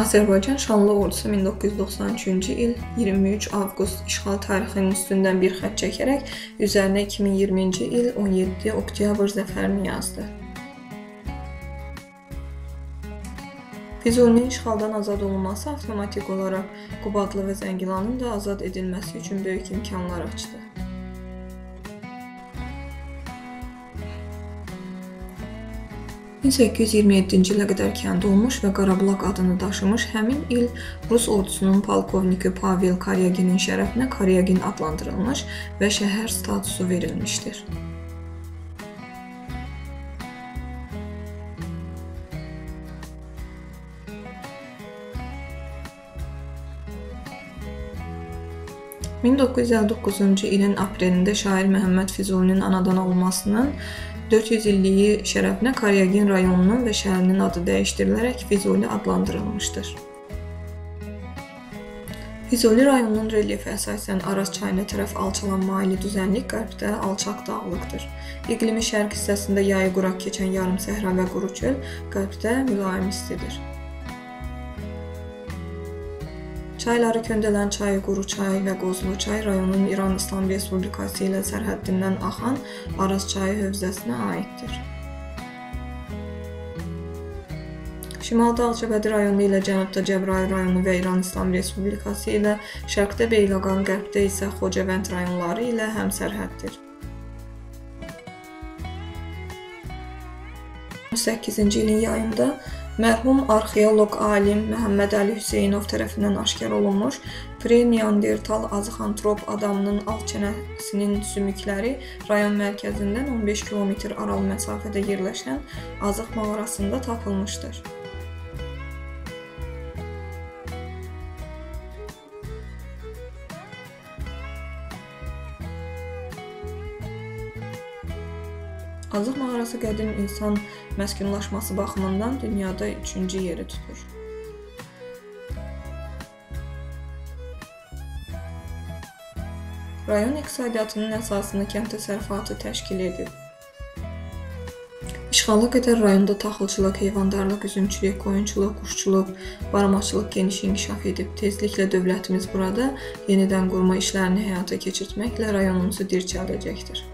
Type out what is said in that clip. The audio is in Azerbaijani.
Azərbaycan Şanlı Ordusu 1993-cü il 23 avqust işğal tarixinin üstündən bir xətt çəkərək üzərinə 2020-ci il 17 oktyabr zəfərini yazdı. Füzulinin işğaldan azad olunması avtomatik olaraq Qubadlı və Zəngilanın da azad edilməsi üçün böyük imkanlar açdı. 1827-ci ilə qədər kənd olmuş və Qarabulaq adını daşımış həmin il Rus ordusunun polkovniki Pavel Karyaginin şərəfinə Karyagin adlandırılmış və şəhər statusu verilmişdir. ...1959-cu ilin aprelində şair Məhəmməd Füzulinin anadan olmasının 400 illiyi şərəfinə Karyagin rayonunun və şəhərinin adı dəyişdirilərək Füzuli adlandırılmışdır. Füzuli rayonunun relyefi əsasən Araz çayına tərəf alçalan maili düzənlik, qərbdə alçaq dağlıqdır. İqlimi şərq hissəsində yayı quraq keçən yarım səhra və quru çöl, qərbdə mülayim istidir. Çayları Köndələn çayı, Quru çay və Qozlu çay rayonun İran İslam Respublikası ilə sərhəddindən axan Araz çayı hövzəsinə aiddir. Şimalda Ağcabədi rayonu ilə cənubda Cəbrayıl rayonu və İran İslam Respublikası ilə, şərqdə Beyləqan, qərbdə isə Xocavənd rayonları ilə həmsərhəddir. 2008-ci ilin yayında Mərhum arxeoloq alim Məhəmməd Əli Hüseynov tərəfindən aşkar olunmuş pre-neandertal azıxantrop adamının alt çənəsinin sümükləri rayon mərkəzindən 15 km aralı məsafədə yerləşən Azıq mağarasında tapılmışdır. Azıq mağarası qədim insan məskunlaşması baxımından dünyada 3-cü yeri tutur. Rayon iqtisadiyyatının əsasını kənd təsərrüfatı təşkil edir. İşğala qədər rayonda taxılçılıq, heyvandarlıq, üzümçülük, qoyunçuluq, quşçuluq, baramaçılıq geniş inkişaf edib. Tezliklə dövlətimiz burada yenidən qurma işlərini həyata keçirtməklə rayonumuzu dirçəldəcəkdir.